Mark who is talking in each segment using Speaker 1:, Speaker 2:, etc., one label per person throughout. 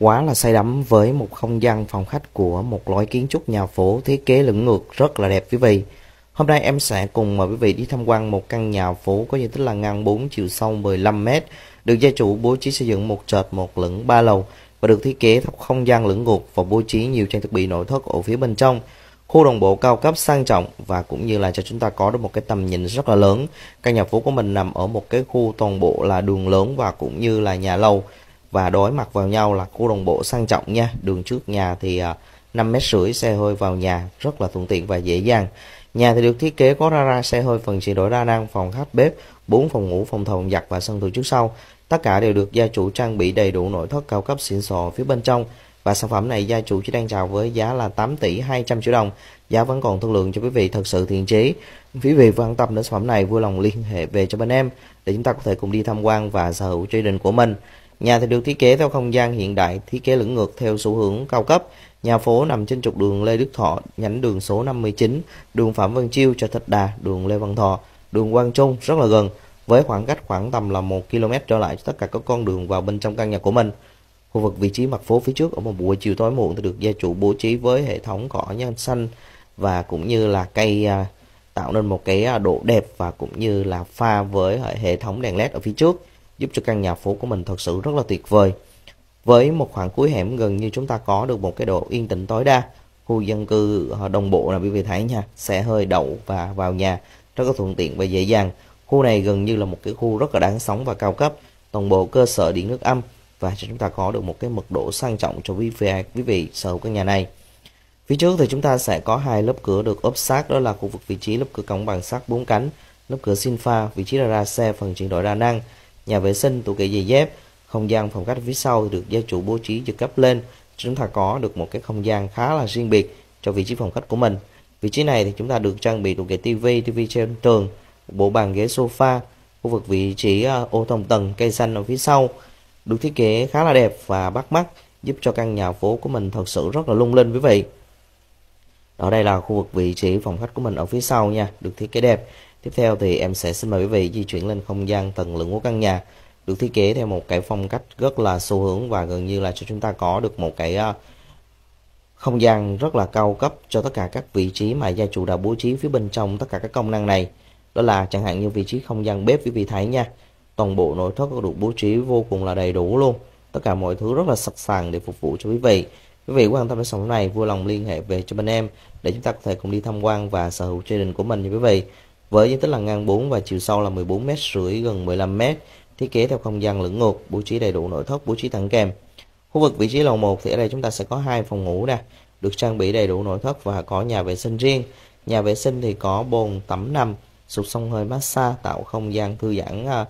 Speaker 1: Quá là say đắm với một không gian phòng khách của một lối kiến trúc nhà phố thiết kế lưỡng ngược rất là đẹp quý vị. Hôm nay em sẽ cùng mời quý vị đi tham quan một căn nhà phố có diện tích là ngang 4 chiều sâu 15 m, được gia chủ bố trí xây dựng một trệt một lửng ba lầu và được thiết kế theo không gian lưỡng ngược và bố trí nhiều trang thiết bị nội thất ở phía bên trong. Khu đồng bộ cao cấp sang trọng và cũng như là cho chúng ta có được một cái tầm nhìn rất là lớn. Căn nhà phố của mình nằm ở một cái khu toàn bộ là đường lớn và cũng như là nhà lầu và đối mặt vào nhau là khu đồng bộ sang trọng nha. Đường trước nhà thì à, năm mét rưỡi, xe hơi vào nhà rất là thuận tiện và dễ dàng. Nhà thì được thiết kế có ra ra, xe hơi phần chuyển đổi đa năng, phòng khách bếp 4 phòng ngủ, phòng thầu giặt và sân thượng trước sau. Tất cả đều được gia chủ trang bị đầy đủ nội thất cao cấp xịn sò phía bên trong. Và sản phẩm này gia chủ chỉ đang chào với giá là 8 tỷ 200 triệu đồng. Giá vẫn còn thương lượng cho quý vị thật sự thiện chí. Quý vị quan tâm đến sản phẩm này, vui lòng liên hệ về cho bên em để chúng ta có thể cùng đi tham quan và sở hữu cho gia đình của mình. Nhà thì được thiết kế theo không gian hiện đại, thiết kế lưỡng ngược theo xu hướng cao cấp. Nhà phố nằm trên trục đường Lê Đức Thọ, nhánh đường số 59, đường Phạm Văn Chiêu cho Thạch Đà, đường Lê Văn Thọ, đường Quang Trung rất là gần, với khoảng cách khoảng tầm là 1 km trở lại cho tất cả các con đường vào bên trong căn nhà của mình. Khu vực vị trí mặt phố phía trước ở một buổi chiều tối muộn thì được gia chủ bố trí với hệ thống cỏ nhân xanh và cũng như là cây à, tạo nên một cái à, độ đẹp và cũng như là pha với hệ thống đèn led ở phía trước giúp cho căn nhà phố của mình thật sự rất là tuyệt vời. Với một khoảng cuối hẻm gần như chúng ta có được một cái độ yên tĩnh tối đa, khu dân cư ờ, đồng bộ là quý vị thấy nha, xe hơi đậu và vào nhà rất là thuận tiện và dễ dàng. Khu này gần như là một cái khu rất là đáng sống và cao cấp, toàn bộ cơ sở điện nước âm và cho chúng ta có được một cái mật độ sang trọng cho quý vị, quý vị sở hữu căn nhà này. Phía trước thì chúng ta sẽ có hai lớp cửa được ốp sát đó là khu vực vị trí lớp cửa cổng bằng sắt bốn cánh, lớp cửa sinh pha, vị trí là ra xe phần chuyển đổi đa năng, nhà vệ sinh, tủ kệ giày dép, không gian phòng khách phía sau được gia chủ bố trí giật cấp lên chúng ta có được một cái không gian khá là riêng biệt cho vị trí phòng khách của mình. Vị trí này thì chúng ta được trang bị tủ kệ tivi, tivi trên tường, bộ bàn ghế sofa, khu vực vị trí ờ, ô thông tầng, cây xanh ở phía sau được thiết kế khá là đẹp và bắt mắt giúp cho căn nhà phố của mình thật sự rất là lung linh quý vị. Ở đây là khu vực vị trí phòng khách của mình ở phía sau nha, được thiết kế đẹp. Tiếp theo thì em sẽ xin mời quý vị di chuyển lên không gian tầng lửng của căn nhà. Được thiết kế theo một cái phong cách rất là xu hướng và gần như là cho chúng ta có được một cái à, không gian rất là cao cấp cho tất cả các vị trí mà gia chủ đã bố trí phía bên trong tất cả các công năng này. Đó là chẳng hạn như vị trí không gian bếp quý vị thấy nha. Toàn bộ nội thất được bố trí vô cùng là đầy đủ luôn. Tất cả mọi thứ rất là sẵn sàng để phục vụ cho quý vị quý vị quan tâm đến sản phẩm này, vui lòng liên hệ về cho bên em để chúng ta có thể cùng đi tham quan và sở hữu gia đình của mình nha quý vị. Với diện tích là ngang 4 và chiều sâu là 14 mét rưỡi, gần 15 mét, thiết kế theo không gian lưỡng ngược bố trí đầy đủ nội thất, bố trí thẳng kèm. Khu vực vị trí lầu 1 thì ở đây chúng ta sẽ có hai phòng ngủ nè, được trang bị đầy đủ nội thất và có nhà vệ sinh riêng. Nhà vệ sinh thì có bồn tắm nằm, sụp sông hơi massage, tạo không gian thư giãn à,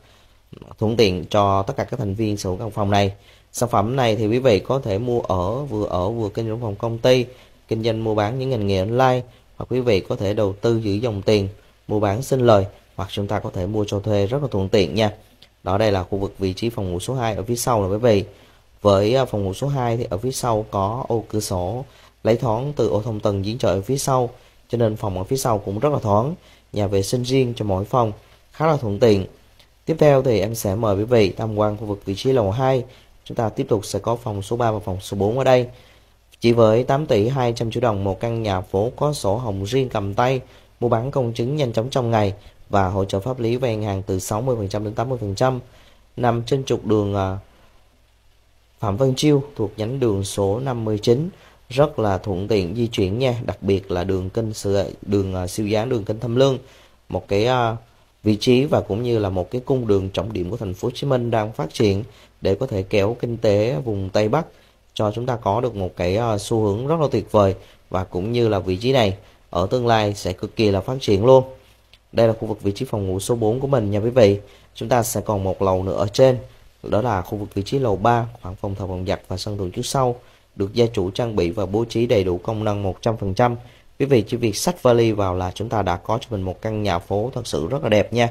Speaker 1: thuận tiện cho tất cả các thành viên sở hữu căn phòng này sản phẩm này thì quý vị có thể mua ở, vừa ở vừa kinh doanh phòng công ty, kinh doanh mua bán những ngành nghề online, hoặc quý vị có thể đầu tư giữ dòng tiền, mua bán sinh lời, hoặc chúng ta có thể mua cho thuê rất là thuận tiện nha. Đó, đây là khu vực vị trí phòng ngủ số 2 ở phía sau là quý vị. Với à, phòng ngủ số 2 thì ở phía sau có ô cửa sổ lấy thoáng từ ô thông tầng giếng trời ở phía sau, cho nên phòng ở phía sau cũng rất là thoáng. Nhà vệ sinh riêng cho mỗi phòng, khá là thuận tiện. Tiếp theo thì em sẽ mời quý vị tham quan khu vực vị trí lầu 2. Chúng ta tiếp tục sẽ có phòng số 3 và phòng số 4 ở đây. Chỉ với 8 tỷ 200 triệu đồng một căn nhà phố có sổ hồng riêng cầm tay mua bán công chứng nhanh chóng trong ngày và hỗ trợ pháp lý vay ngân hàng từ 60% đến 80%, nằm trên trục đường à, Phạm Văn Chiêu thuộc nhánh đường số 59 rất là thuận tiện di chuyển nha, đặc biệt là đường kênh đường à, siêu giá đường kênh Thâm Lương, một cái à, vị trí và cũng như là một cái cung đường trọng điểm của thành phố Hồ Chí Minh đang phát triển để có thể kéo kinh tế vùng Tây Bắc cho chúng ta có được một cái ờ, xu hướng rất là tuyệt vời và cũng như là vị trí này ở tương lai sẽ cực kỳ là phát triển luôn. Đây là khu vực vị trí phòng ngủ số 4 của mình nha quý vị. Chúng ta sẽ còn một lầu nữa ở trên. Đó là khu vực vị trí lầu 3, khoảng phòng thờ phòng giặt và sân thượng trước sau. Được gia chủ trang bị và bố trí đầy đủ công năng 100%. Quý vị chỉ việc sách vali vào là chúng ta đã có cho mình một căn nhà phố thật sự rất là đẹp nha.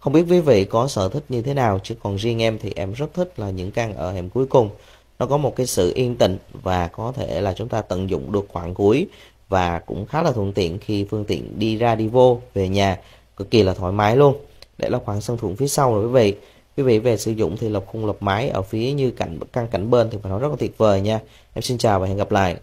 Speaker 1: Không biết quý vị có sở thích như thế nào, chứ còn riêng em thì em rất thích là những căn ở hẻm cuối cùng. Nó có một cái sự yên tĩnh và có thể là chúng ta tận dụng được khoảng cuối và cũng khá là thuận tiện khi phương tiện đi ra đi vô, về nhà. Cực kỳ là thoải mái luôn. Để là khoảng sân thượng phía sau rồi quý vị. Quý vị về sử dụng thì lập khung lập máy ở phía như cạnh, căn cảnh bên thì phải nói rất là tuyệt vời nha. Em xin chào và hẹn gặp lại.